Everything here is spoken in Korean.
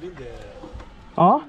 들린데 어?